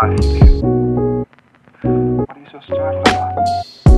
behind you. What are you so startled about?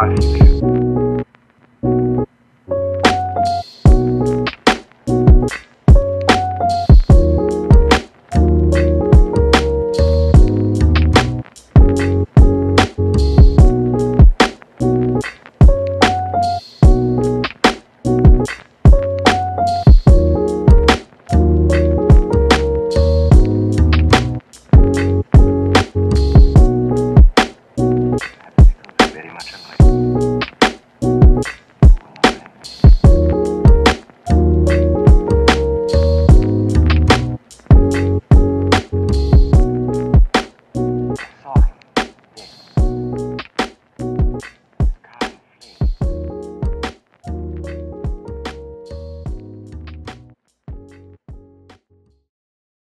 Mike.